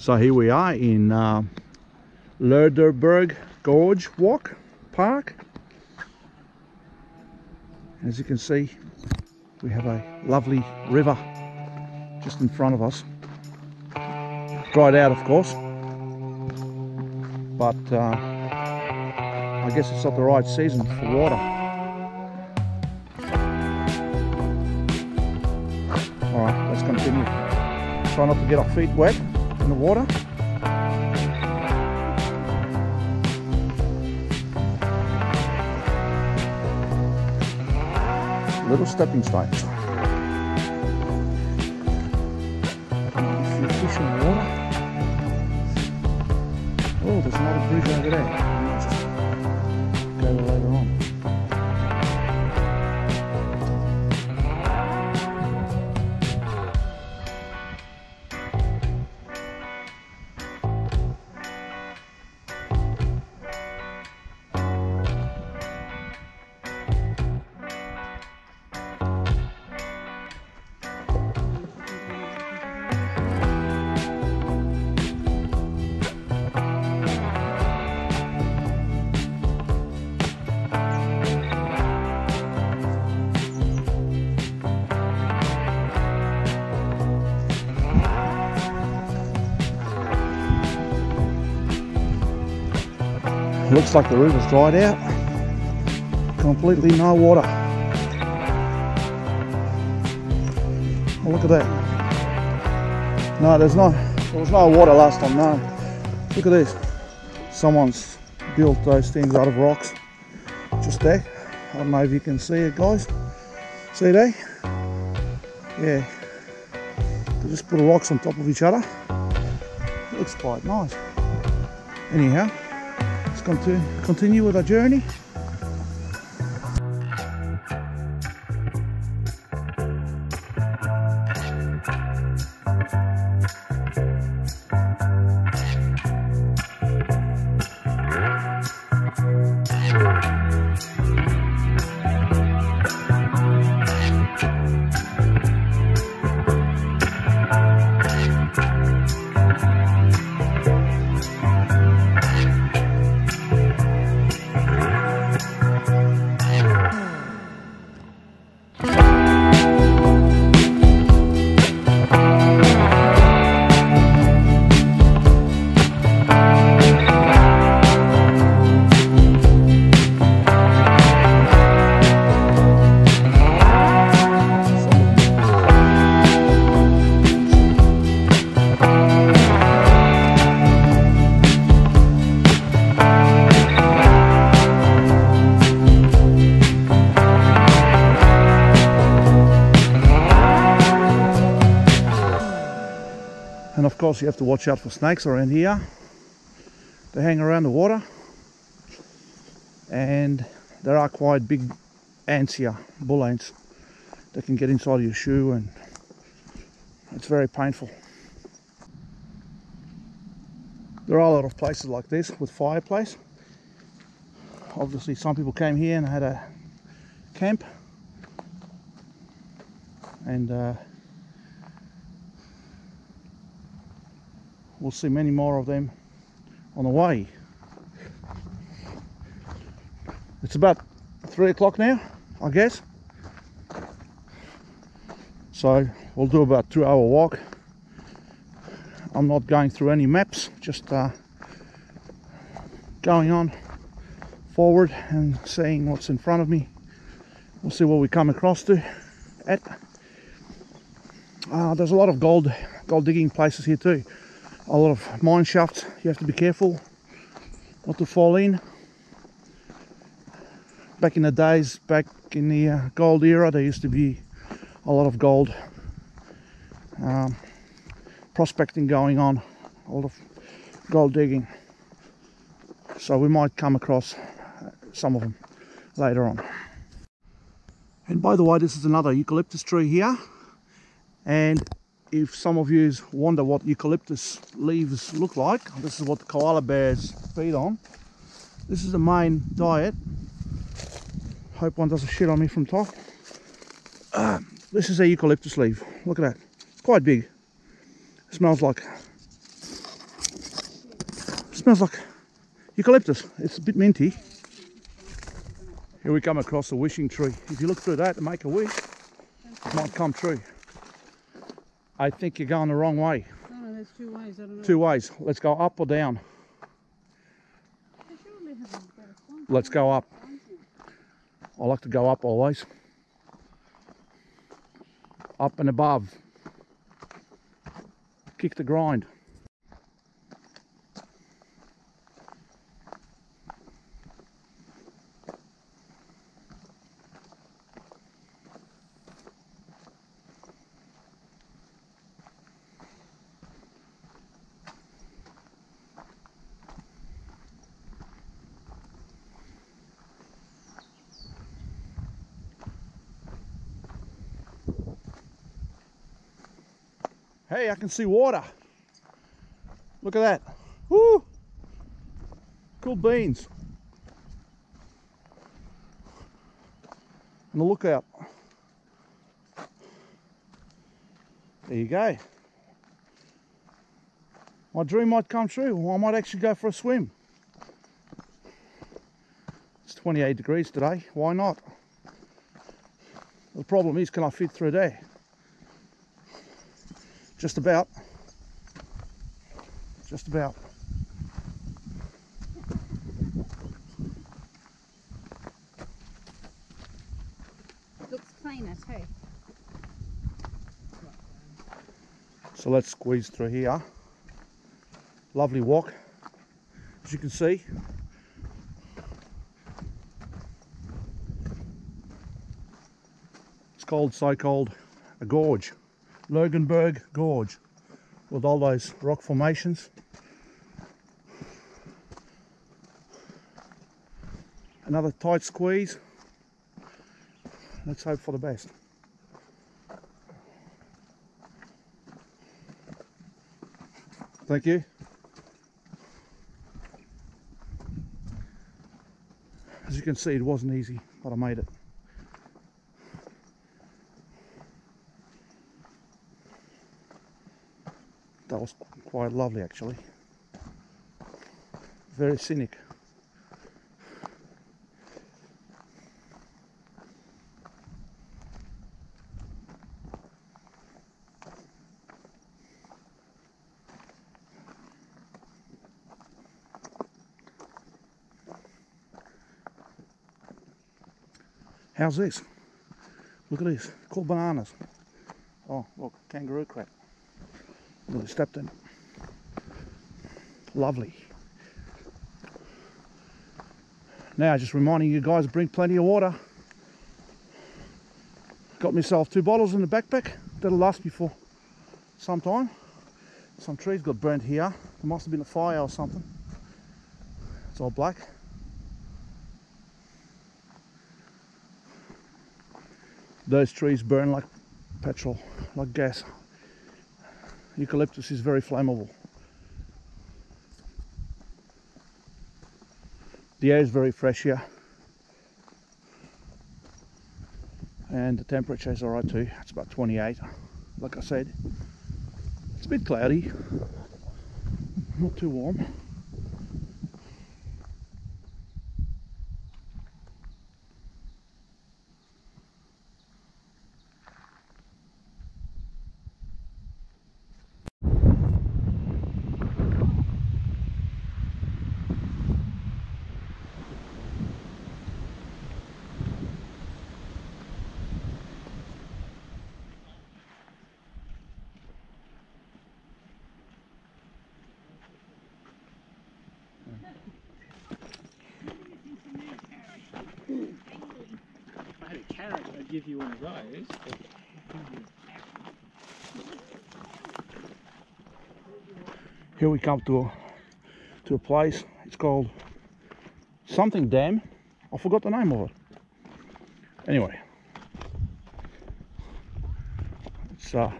So here we are in uh, Lerderderg Gorge Walk Park. As you can see, we have a lovely river just in front of us. Dried out, of course, but uh, I guess it's not the right season for water. All right, let's continue. Try not to get our feet wet in the water. Little stepping stones. A few fish in the water. Oh, there's another bridge over there. Looks like the river's dried out. Completely no water. Oh, look at that. No, there's no, there was no water last time, no. Look at this. Someone's built those things out of rocks. Just there. I don't know if you can see it, guys. See there? Yeah. They just put rocks on top of each other. Looks quite nice. Anyhow, continue with our journey. Course you have to watch out for snakes around here. They hang around the water. And there are quite big ants here, bull ants, that can get inside your shoe and it's very painful. There are a lot of places like this with fireplace. Obviously some people came here and had a camp. And uh, we'll see many more of them on the way. It's about three o'clock now, I guess. So we'll do about two hour walk. I'm not going through any maps, just uh, going on forward and seeing what's in front of me. We'll see what we come across to at. Uh, there's a lot of gold gold digging places here too a lot of mine shafts you have to be careful not to fall in. Back in the days back in the uh, gold era there used to be a lot of gold um, prospecting going on a lot of gold digging. So we might come across some of them later on. And by the way this is another eucalyptus tree here. And if some of you wonder what eucalyptus leaves look like, this is what the koala bears feed on. This is the main diet. Hope one doesn't shit on me from top. Uh, this is a eucalyptus leaf. Look at that. It's quite big. It smells like smells like eucalyptus. It's a bit minty. Here we come across a wishing tree. If you look through that and make a wish, it might come true. I think you're going the wrong way. No, there's two ways. I don't know. Two ways. Let's go up or down. They surely have a better one. Let's go up. I like to go up always. Up and above. Kick the grind. Hey, I can see water. Look at that. Woo! Cool beans. And the lookout. There you go. My dream might come true. I might actually go for a swim. It's 28 degrees today. Why not? The problem is, can I fit through there? Just about. Just about. Looks cleaner too. So let's squeeze through here. Lovely walk, as you can see. It's called so-called a gorge, Loganberg Gorge, with all those rock formations. Another tight squeeze. Let's hope for the best. Thank you. As you can see, it wasn't easy, but I made it. That was quite lovely, actually. Very scenic. How's this? Look at this, called bananas. Oh, look, kangaroo crap. Nearly stepped in. Lovely. Now, just reminding you guys, bring plenty of water. Got myself two bottles in the backpack. That'll last me for some time. Some trees got burnt here. There must have been a fire or something. It's all black. those trees burn like petrol, like gas. Eucalyptus is very flammable. The air is very fresh here. And the temperature is alright too. It's about 28, like I said. It's a bit cloudy, not too warm. If I had carrot, I'd give you one of those. Here we come to a, to a place. It's called something dam. I forgot the name of it. Anyway, it's uh,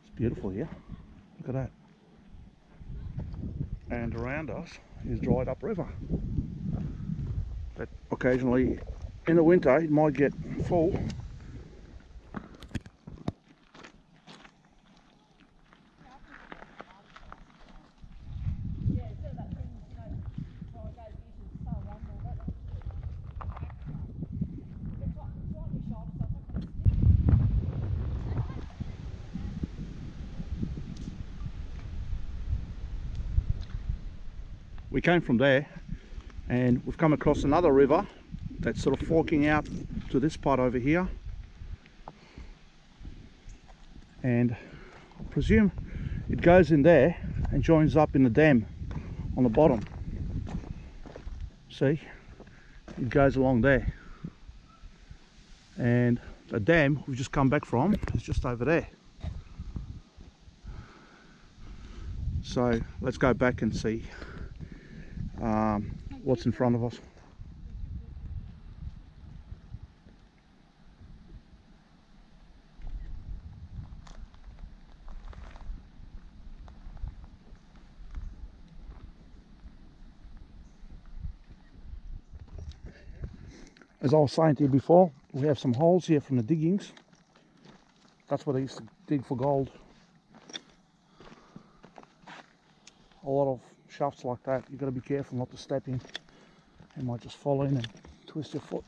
it's beautiful here. Look at that. And around us is dried up river occasionally. In the winter it might get full. We came from there and we've come across another river that's sort of forking out to this part over here. And I presume it goes in there and joins up in the dam on the bottom. See? It goes along there. And the dam we've just come back from is just over there. So let's go back and see. Um, what's in front of us as I was saying to you before, we have some holes here from the diggings. That's where they used to dig for gold. A lot of shafts like that, you've got to be careful not to step in. You might just fall in and twist your foot.